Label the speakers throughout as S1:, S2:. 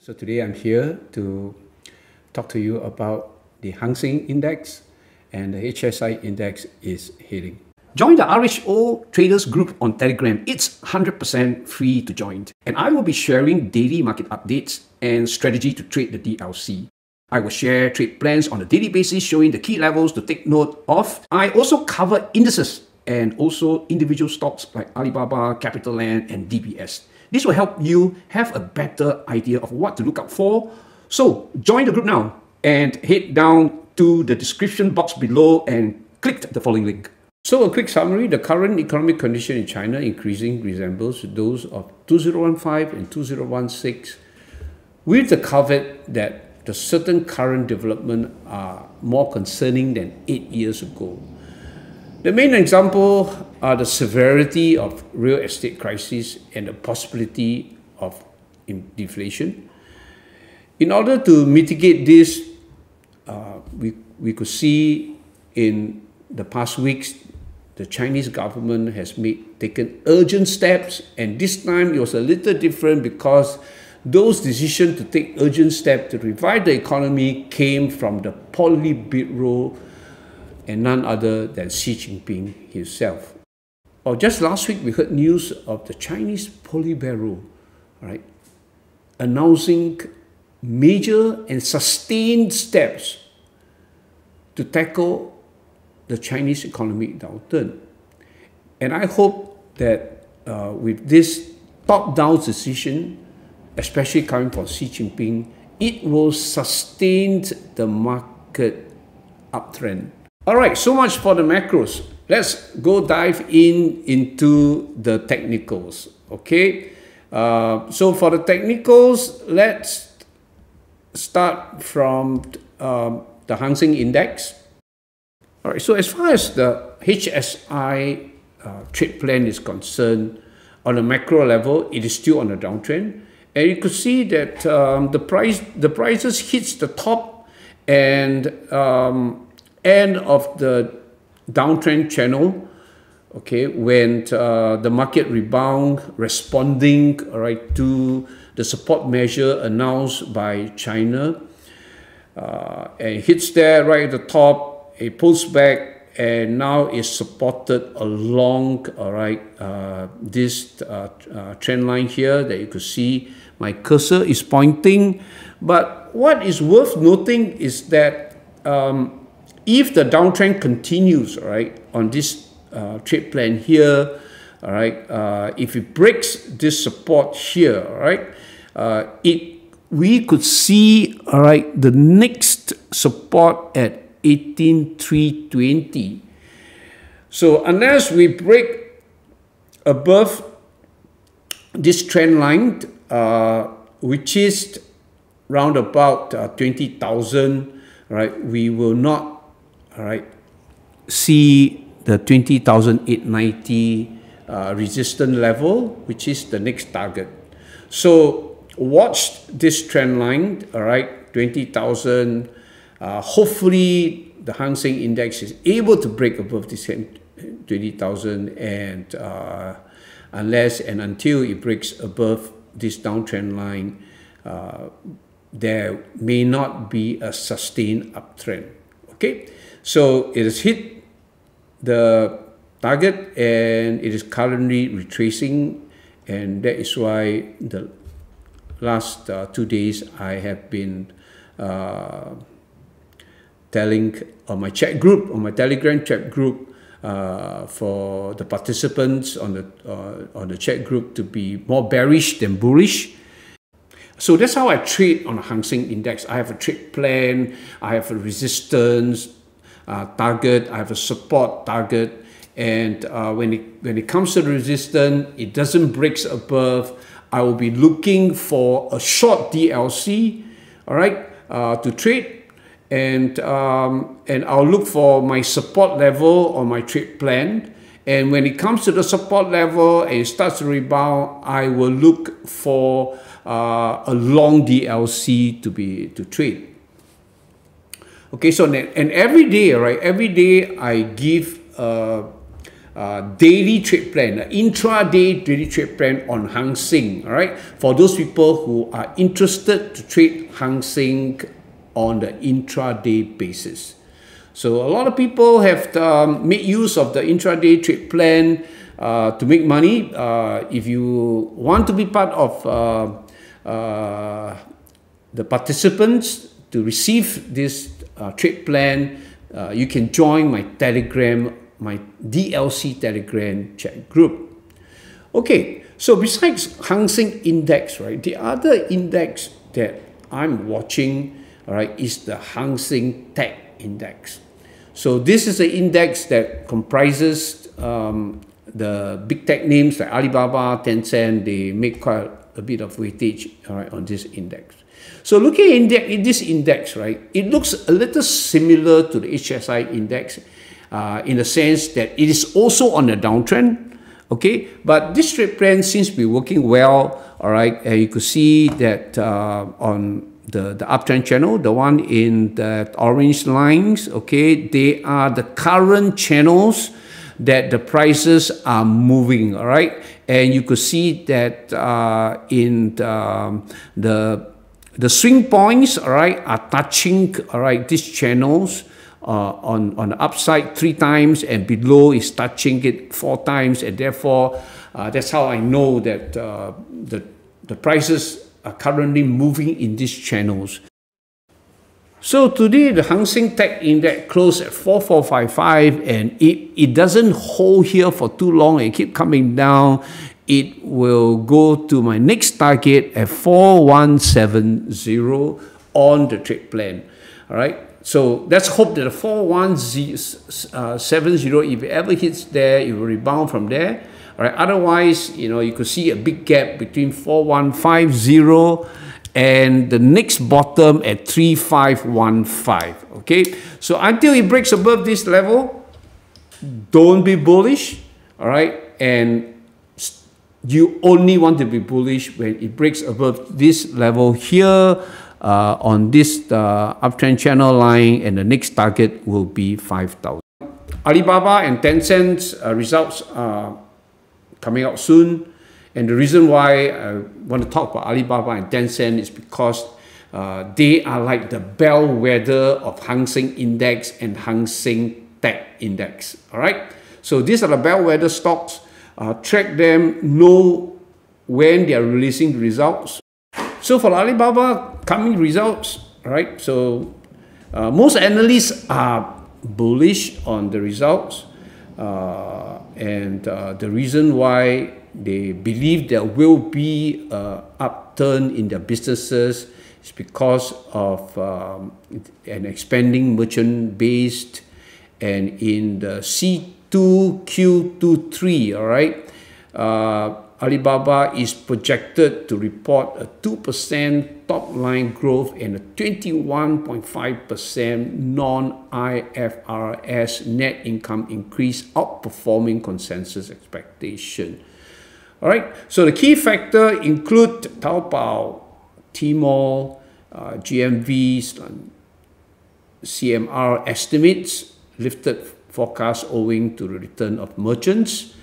S1: So today I'm here to talk to you about the Hang Seng Index and the HSI Index is hitting.
S2: Join the RHO Traders Group on Telegram. It's 100% free to join. And I will be sharing daily market updates and strategy to trade the DLC. I will share trade plans on a daily basis showing the key levels to take note of. I also cover indices and also individual stocks like Alibaba, CapitaLand, and DBS. This will help you have a better idea of what to look out for. So join the group now and head down to the description box below and click the following link.
S1: So a quick summary, the current economic condition in China increasing resembles those of 2015 and 2016 with the caveat that the certain current development are more concerning than eight years ago. The main example are the severity of real estate crisis and the possibility of deflation. In order to mitigate this, uh, we, we could see in the past weeks, the Chinese government has made, taken urgent steps, and this time it was a little different because those decisions to take urgent steps to revive the economy came from the Politburo and none other than Xi Jinping himself. Or just last week, we heard news of the Chinese Politburo, right, announcing major and sustained steps to tackle the Chinese economic downturn. And I hope that uh, with this top-down decision, especially coming from Xi Jinping, it will sustain the market uptrend. All right, so much for the macros. Let's go dive in into the technicals, okay? Uh, so for the technicals, let's start from um, the Hang Seng Index. All right, so as far as the HSI uh, trade plan is concerned, on a macro level, it is still on a downtrend. And you could see that um, the price, the prices hits the top and um, end of the downtrend channel, okay, when uh, the market rebound responding right to the support measure announced by China, uh, and it hits there right at the top, it pulls back and now is supported along all right uh, this uh, uh, trend line here that you could see my cursor is pointing. But what is worth noting is that um, if the downtrend continues, right, on this uh, trade plan here, all right, uh, if it breaks this support here, all right, uh, it we could see, all right, the next support at 18320. So unless we break above this trend line, uh, which is round about uh, 20,000, right, we will not all right, see the 20,890 uh, resistance level, which is the next target. So watch this trend line, all right, 20,000. Uh, hopefully, the Hang Seng Index is able to break above this 20,000 and uh, unless and until it breaks above this downtrend line, uh, there may not be a sustained uptrend. Okay, so it has hit the target and it is currently retracing and that is why the last uh, two days I have been uh, telling on my chat group, on my Telegram chat group, uh, for the participants on the uh, on the chat group to be more bearish than bullish. So that's how I trade on the Hang Seng Index. I have a trade plan, I have a resistance, uh, target, I have a support target, and uh, when it when it comes to the resistance, it doesn't breaks above. I will be looking for a short DLC, all right, uh, to trade, and um, and I'll look for my support level on my trade plan. And when it comes to the support level and it starts to rebound, I will look for uh, a long DLC to be to trade. Okay, so and every day, right? Every day I give a, uh, daily trade plan, an intraday daily trade plan on Hang Seng. All right, for those people who are interested to trade Hang Seng on the intraday basis. So a lot of people have um, made use of the intraday trade plan uh, to make money. Uh, if you want to be part of uh, uh the participants to receive this uh, trade plan, uh, you can join my Telegram, my DLC Telegram chat group. Okay, so besides Hang Seng Index, right, the other index that I'm watching, all right, is the Hang Seng Tech Index. So this is an index that comprises um, the big tech names like Alibaba, Tencent, they make quite a bit of weightage all right, on this index. So looking at this index, right, it looks a little similar to the HSI index uh, in the sense that it is also on a downtrend, okay? But this trade plan seems to be working well, all right? And you could see that uh, on the, the uptrend channel, the one in the orange lines, okay, they are the current channels that the prices are moving, all right? And you could see that uh, in the, um, the the swing points, all right, are touching, all right, these channels uh, on, on the upside three times and below is touching it four times. And therefore, uh, that's how I know that uh, the, the prices are currently moving in these channels. So today the Hang Seng Tech Index closed at 4455 and it, it doesn't hold here for too long. It keep coming down it will go to my next target at 4170 on the trade plan. All right. So let's hope that the 4170, uh, if it ever hits there, it will rebound from there. All right. Otherwise, you know, you could see a big gap between 4150 and the next bottom at 3515. Okay. So until it breaks above this level, don't be bullish. All right. And you only want to be bullish when it breaks above this level here uh, on this uh, uptrend channel line and the next target will be 5,000. Alibaba and Tencent's uh, results are coming out soon and the reason why I want to talk about Alibaba and Tencent is because uh, they are like the bellwether of Hang Seng Index and Hang Seng Tech Index. All right. So these are the bellwether stocks uh, track them, know when they are releasing the results. So for Alibaba, coming results, right? So uh, most analysts are bullish on the results. Uh, and uh, the reason why they believe there will be an upturn in their businesses is because of um, an expanding merchant base and in the C 2Q23, all right, uh, Alibaba is projected to report a 2% top line growth and a 21.5% non IFRS net income increase, outperforming consensus expectation. All right, so the key factor include Taobao, Tmall, uh, GMVs, CMR estimates lifted forecast owing to the return of merchants.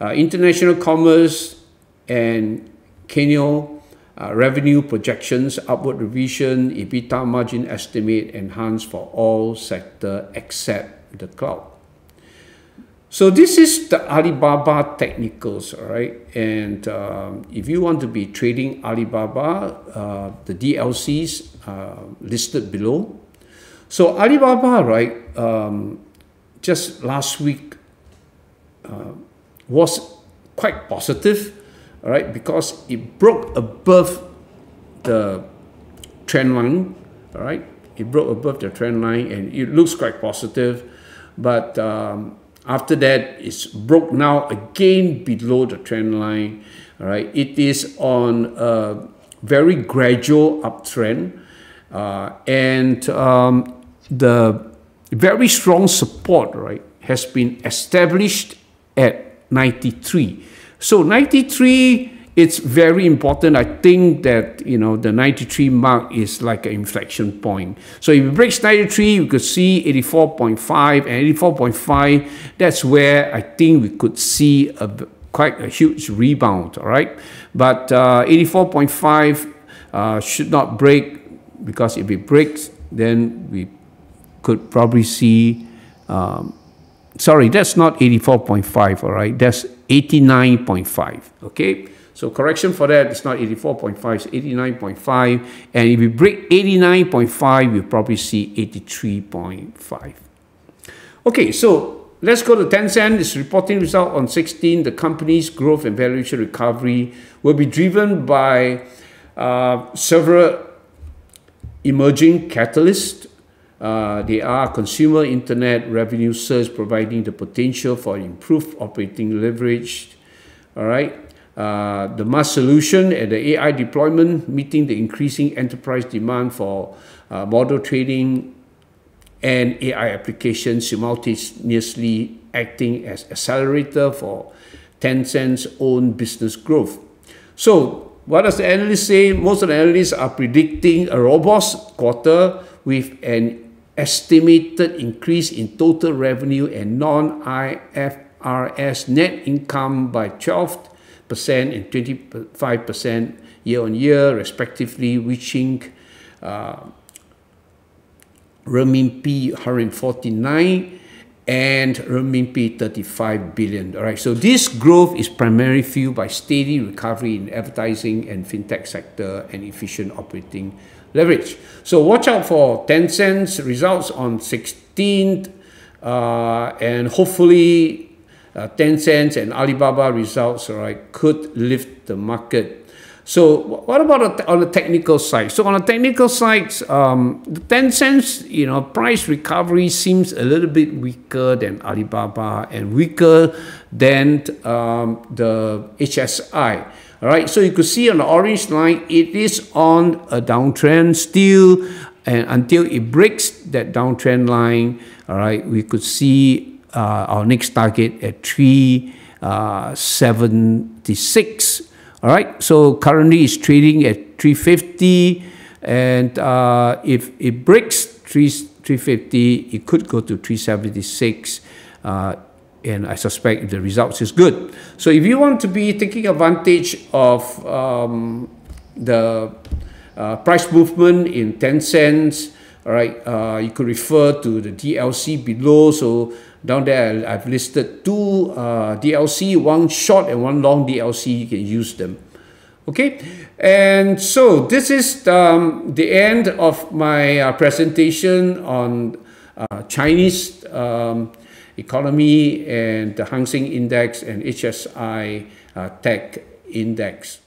S1: Uh, international commerce and Cainiao uh, revenue projections, upward revision, EBITDA margin estimate enhanced for all sector except the cloud. So this is the Alibaba technicals, all right? And um, if you want to be trading Alibaba, uh, the DLCs uh, listed below. So Alibaba, right, um, just last week uh, was quite positive, right, because it broke above the trend line, right. It broke above the trend line and it looks quite positive, but um, after that, it's broke now again below the trend line, right. It is on a very gradual uptrend, uh, and um, the very strong support, right, has been established at 93. So 93 it's very important. I think that you know the 93 mark is like an inflection point. So if it breaks 93, you could see 84.5 and 84.5. That's where I think we could see a quite a huge rebound. All right, but uh, 84.5 uh, should not break because if it breaks, then we could probably see. Um, sorry, that's not 84.5. All right, that's 89.5. Okay. So correction for that, it's not 84.5, it's 89.5. And if we break 89.5, we'll probably see 83.5. Okay, so let's go to Tencent. It's reporting result on 16. The company's growth and valuation recovery will be driven by uh, several emerging catalysts. Uh, they are consumer internet revenue surge providing the potential for improved operating leverage. All right. Uh, the MaaS solution and the AI deployment, meeting the increasing enterprise demand for uh, model training and AI applications simultaneously acting as accelerator for Tencent's own business growth. So what does the analyst say? Most of the analysts are predicting a robust quarter with an estimated increase in total revenue and non-IFRS net income by 12 percent and 25 percent year on year, respectively, reaching uh, renminbi 149 and renminbi 35 billion. All right, so this growth is primarily fueled by steady recovery in advertising and fintech sector and efficient operating leverage. So watch out for Tencent's results on 16th uh, and hopefully uh, Tencent and Alibaba results, right, could lift the market. So what about on the technical side? So on the technical side, um, the Tencent's you know price recovery seems a little bit weaker than Alibaba and weaker than um, the HSI. All right, so you could see on the orange line, it is on a downtrend still, and until it breaks that downtrend line, all right, we could see uh, our next target at 376. All right, so currently it's trading at 350, and uh, if it breaks 3, 350, it could go to 376. Uh, and I suspect the results is good. So if you want to be taking advantage of um, the uh, price movement in Tencent, all right, uh, you could refer to the DLC below. So down there, I've listed two uh, DLC, one short and one long DLC. You can use them. Okay, and so this is um, the end of my uh, presentation on uh, Chinese um, economy and the Hang Seng Index and HSI uh, Tech Index.